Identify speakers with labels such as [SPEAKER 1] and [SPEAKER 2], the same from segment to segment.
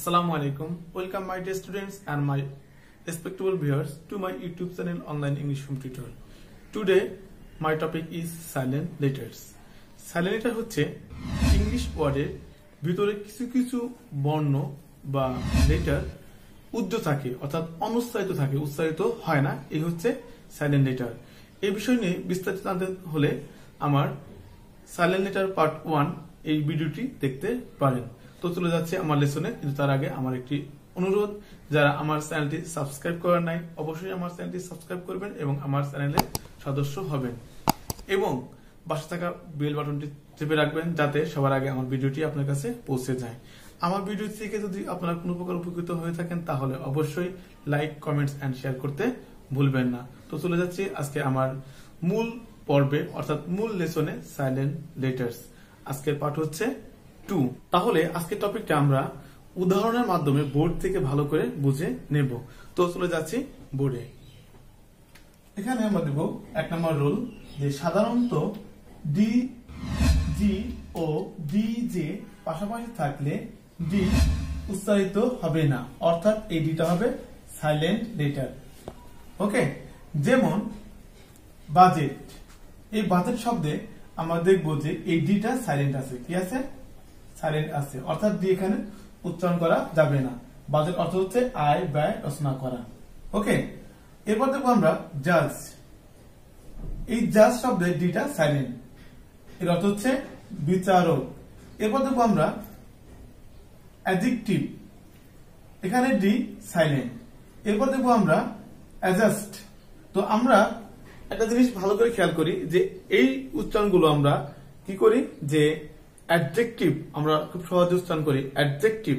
[SPEAKER 1] Assalamu alaikum. Welcome my dear students and my respectable viewers to my YouTube channel Online English Home Tutor. Today my topic is silent letters. Silent letter হচ্ছে English ওয়ার্ডের ভিতরে কিছু কিছু বর্ণ বা letter উজ্জ থাকে অর্থাৎ অনুচ্চারিত থাকে উচ্চারিত হয় না এই হচ্ছে সাইলেন্ট লেটার এই বিষয় নিয়ে বিস্তারিত জানতে হলে আমার সাইলেন্ট লেটার পার্ট ওয়ান এই ভিডিওটি দেখতে পারেন তো চলে যাচ্ছে আমার লেসনে কিন্তু তার আগে আমার একটি অনুরোধ, যারা আমার চ্যানেলটি সাবস্ক্রাইব করার নাই, অবশ্যই আমার চ্যানেলটি সাবস্ক্রাইব করবেন এবং আমার চ্যানেলে সদস্য হবেন। এবং পাশে থাকা বেল বাটনটি চেপে রাখবেন যাতে সবার আগে আমার ভিডিওটি আপনার কাছে পৌঁছে যায়। আমার ভিডিও থেকে যদি আপনারা কোনো প্রকার উপকৃত হয়ে থাকেন, তাহলে অবশ্যই লাইক কমেন্টস এন্ড শেয়ার করতে ভুলবেন না। তো চলে যাচ্ছি আজকে আমার মূল পর্বে, অর্থাৎ মূল লেসনে সাইলেন্ট লেটার্স আজকের পাঠ হচ্ছে টু, তাহলে আজকের টপিকটা আমরা উদাহরণের মাধ্যমে বোর্ড থেকে ভালো করে বুঝে নেব। তো চলে যাচ্ছি বোর্ডে। এখানে আমরা দেব এক নম্বর রুল যে সাধারণত ডি জি ও ডি জে পাশাপাশি থাকলে ডি উচ্চারিত হবে না। অর্থাৎ এই ডিটা হবে সাইলেন্ট লেটার ওকে যেমন বাজেট এই বাজেট শব্দে আমরা দেখব যে এই ডিটা সাইলেন্ট আছে। কি আছে? সাইলেন্ট আছে। অর্থাৎ ডি এখানে উচ্চারণ করা যাবে না। বাজেট অর্থ হচ্ছে আয়, ব্যয়, রচনা করা। ওকে এরপর দেখব আমরা জাজ এই জাজ শব্দে ডিটা সাইলেন্ট এর অর্থ হচ্ছে বিচারক। এরপর দেখব আমরা অ্যাডজেক্টিভ এখানে ডি সাইলেন্ট এরপর দেখব আমরা অ্যাডজাস্ট তো আমরা একটা জিনিস ভালো করে খেয়াল করি যে এই উচ্চারণগুলো আমরা কি করি? যে অ্যাডজেক্টিভ আমরা খুব সহজে উচ্চারণ করি। অ্যাডজেক্টিভ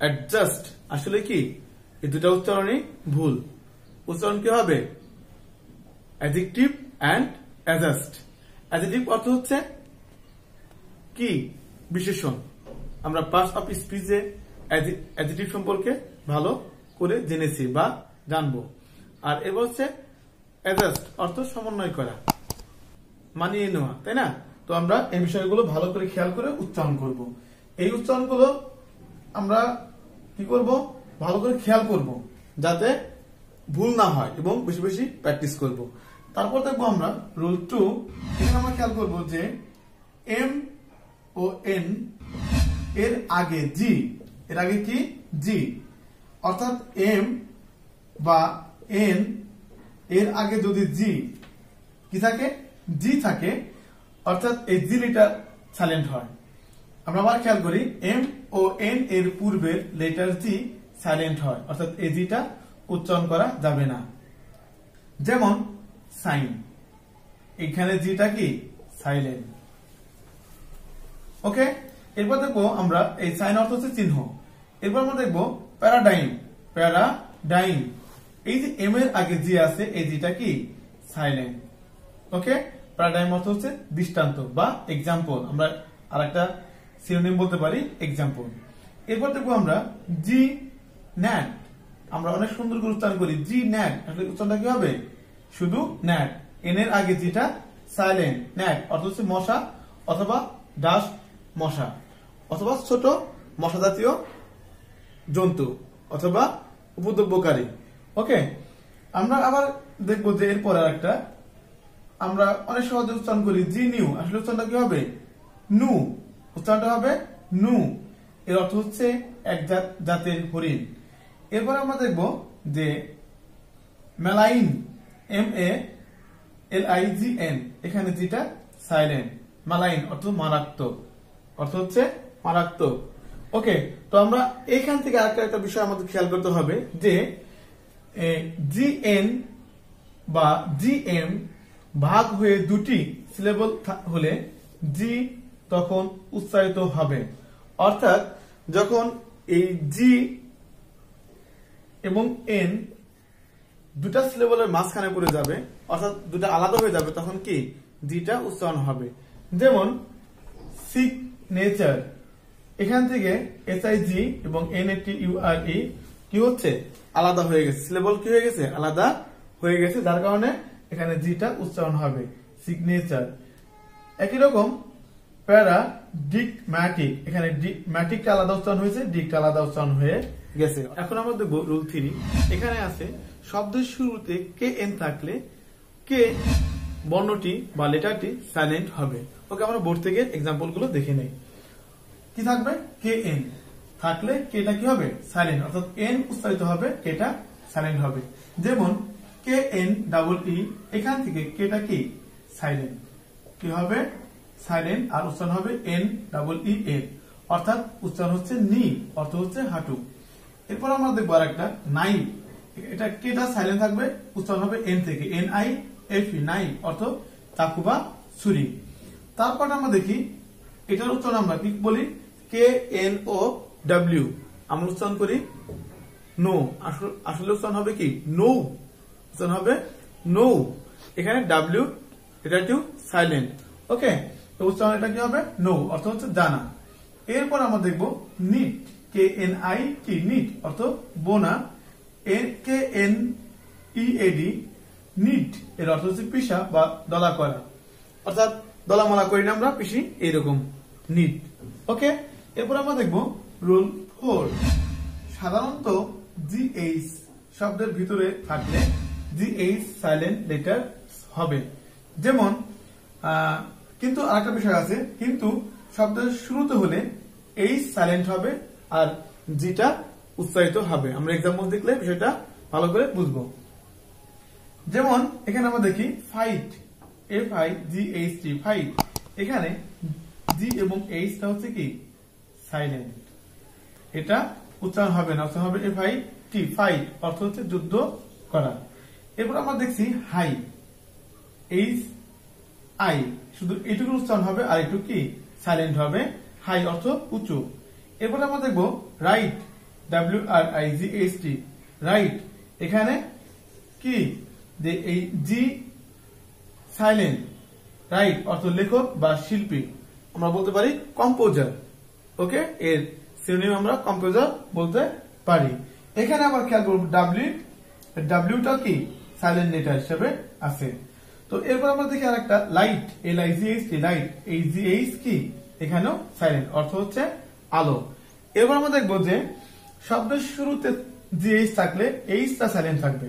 [SPEAKER 1] অ্যাডজাস্ট আসলে কি? এই দুটা উচ্চারণই ভুল। উচ্চারণ কি হবে? অ্যাডজেক্টিভ অ্যান্ড অ্যাডজাস্ট অ্যাডজেক্টিভ অর্থ হচ্ছে কি? বিশেষণ। আমরা পাস অফ স্পিচে অ্যাডজেক্টিভ সম্পর্কে ভালো করে জেনেছি বা জানব। আর এবার হচ্ছে অ্যাডজাস্ট অর্থ সমন্বয় করা। মানিয়ে নেওয়া, তাই না? তো আমরা এই বিষয়গুলো ভালো করে খেয়াল করে উচ্চারণ করব। এই উচ্চারণগুলো আমরা কি করব? ভালো করে খেয়াল করব, যাতে ভুল না হয় এবং বেশি বেশি প্র্যাকটিস করব। তারপর দেখব আমরা রুল টু এখানে আমরা খেয়াল করব যে এম ও এন এর আগে জি এর আগে কি? জি অর্থাৎ এম বা এন এর আগে যদি জি কি থাকে? জি থাকে অর্থাৎ এই জি লিটার সাইলেন্ট হয়। আমরা আবার খেয়াল করি এম ও এন এর পূর্বের লেটার জি সাইলেন্ট হয়। অর্থাৎ এই জিটা উচ্চারণ করা যাবে না। যেমন সাইন এখানে জিটা কি? সাইলেন্ট ওকে এরপর দেখব আমরা এই সাইন অর্থ হচ্ছে চিহ্ন। এরপর আমরা দেখব প্যারাডাইম প্যারাডাইম এই যে এম এর আগে জি আছে এই জিটা কি? সাইলেন্ট ওকে প্যারাডাইম অর্থ হচ্ছে দৃষ্টান্ত বা এক্সাম্পল আমরা আর একটা সিনোনিম বলতে পারি এক্সাম্পল এরপর দেখব আমরা জি ন্যাট আমরা অনেক সুন্দর করে উচ্চারণ করি জি ন্যাট আসলে উচ্চারণটা কি হবে? শুধু ন্যাট এন এর আগে যেটা সাইলেন্ট ন্যাট অর্থ হচ্ছে মশা অথবা ডাস্ট মশা অথবা ছোট মশা জাতীয় জন্তু অথবা উপদ্রব্যকারী ওকে আমরা আবার দেখব যে এরপর আর একটা আমরা অনেক সহজে উচ্চারণ করি জি, নিউ। আসলে উচ্চারণটা কি হবে? নু। উচ্চারণটা হবে নু। এর অর্থ হচ্ছে এক জাতের হরিণ। এরপর আমরা দেখব যে malign M A L I G N এখানে যেটা সাইলেন্ট। মালাইন অর্থ মারাত্মক। অর্থ হচ্ছে মারাত্মক। ওকে, তো আমরা এখান থেকে আরেকটা একটা বিষয় আমাদের খেয়াল করতে হবে যে জি এন বা জি এম ভাগ হয়ে দুটি সিলেবল হলে জি তখন উচ্চারিত হবে। অর্থাৎ যখন এই জি এবং এন দুটা সিলেবলের মাঝখানে পড়ে যাবে, অর্থাৎ দুটা আলাদা হয়ে যাবে, তখন কি? জিটা উচ্চারণ হবে। যেমন সিগনেচার এখান থেকে এস আই জি এবং এন এ টি ইউ আর ই কি হচ্ছে? আলাদা হয়ে গেছে। সিলেবল কি হয়ে গেছে? আলাদা হয়ে গেছে। যার কারণে এখানে জিটা উচ্চারণ হবে সিগনেচার একই রকম প্যারাডিগম্যাটিক এখানে ম্যাটিকটা আলাদা উচ্চারণ হয়েছে ডিকটা আলাদা উচ্চারণ হয়ে গেছে। এখন আমরা দেখব রুল থ্রি এখানে আছে, শব্দের শুরুতে কে এন থাকলে কে বর্ণটি বা লেটারটি সাইলেন্ট হবে। ওকে, আমরা বোর্ড থেকে এক্সাম্পলগুলো দেখে নেই। কি থাকবে? কে এন থাকলে কেটা কি হবে? সাইলেন্ট অর্থাৎ এন উচ্চারিত হবে, কেটা সাইলেন্ট হবে। যেমন কে এন ডাবল ই এখান থেকে কেটা কি? সাইলেন্ট কি হবে? সাইলেন্ট আর উচ্চারণ হবে এন ডাবল ই এন অর্থাৎ উচ্চারণ হচ্ছে নি, অর্থ হচ্ছে হাঁটু। এরপর আমরা দেখব আর একটা নাই। এটা কেটা সাইলেন্ট থাকবে, উচ্চারণ হবে এন থেকে। এন আই এফ ই নাই, অর্থ চাকু বা ছুরি। তারপর আমরা দেখি, এটার উচ্চারণ আমরা কি বলি? কে এন ও ডাব্লিউ আমরা উচ্চারণ করি নো। আসলে উচ্চারণ হবে কি? নো। উচ্চারণ হবে নো এখানে ডাব্লিউ এটা টু সাইলেন্ট ওকে তো উচ্চারণ এটা কি হবে? নো অর্থ হচ্ছে জানা। এরপর আমরা দেখব knit K N I T knit অর্থ বোনা। N K N E A D knit এর অর্থ হচ্ছে পিসা বা দলা করা। অর্থাৎ দলামলা করি না আমরা, পিসি এইরকম নিট ওকে এরপর আমরা দেখব রুল ফোর সাধারণত জি এইচ শব্দের ভিতরে থাকলে জি এইচ সাইলেন্ট লেটার হবে। যেমন কিন্তু আরেকটা বিষয় আছে, কিন্তু শব্দের শুরুতে হলে এইচ সাইলেন্ট হবে আর জিটা উচ্চারিত হবে। আমরা এক্সাম্পল দেখলে বিষয়টা ভালো করে বুঝব। যেমন, এখানে আমরা দেখি fight F I G H T fight এখানে জি এবং এইচটা হচ্ছে কি? সাইলেন্ট এটা উচ্চারণ হবে না, উচ্চারণ হবে এফ আই টি ফাইট অর্থ হচ্ছে যুদ্ধ করা। এরপর আমরা দেখছি হাই, এইচ, আই। শুধু এটুকু উচ্চারণ হবে আর একটু কি? সাইলেন্ট হবে। হাই অর্থ উঁচু। এরপর আমরা দেখব wright, W R I G H T. Wright, এখানে কি? যে এই জি, সাইলেন্ট। রাইট অর্থ লেখক বা শিল্পী। আমরা বলতে পারি কম্পোজার। ওকে? এর সিনোনিম আমরা কম্পোজার বলতে পারি। এখানে আবার খেয়াল করব, ডাব্লিউ, ডাব্লিউটা কি? সাইলেন্ট লেটার হিসেবে আছে। তো এরপর আমরা দেখি আর একটা light L I G H T light এই জি এইচ কি? এখানেও সাইলেন্ট অর্থ হচ্ছে আলো। এরপর আমরা দেখব যে শব্দের শুরুতে জি এইচ থাকলে এইচটা সাইলেন্ট থাকবে।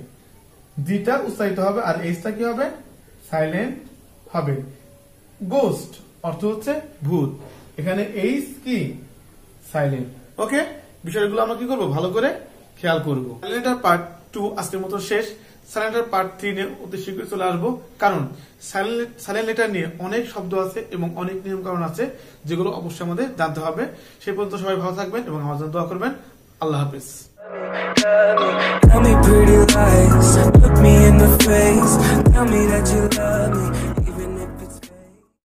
[SPEAKER 1] জিটা উচ্চারিত হবে আর এইচটা কি হবে? সাইলেন্ট হবে। গোস্ট অর্থ হচ্ছে ভূত। এখানে এইচ কি? সাইলেন্ট ওকে বিষয়গুলো আমরা কি করব? ভালো করে খেয়াল করব। পার্ট টু আজকের মতো শেষ। সাইলেন্টার পার্ট থ্রি নিয়ে অতি শীঘ্রই চলে আসব। কারণ সাইলেন্ট লেটার নিয়ে অনেক শব্দ আছে এবং অনেক নিয়ম কারণ আছে যেগুলো অবশ্যই আমাদের জানতে হবে। সেই পর্যন্ত সবাই ভালো থাকবেন এবং আমার জন্য দোয়া করবেন। আল্লাহ হাফিজ।
[SPEAKER 2] Tell me pretty lies, look me in the face. Tell me that you love me.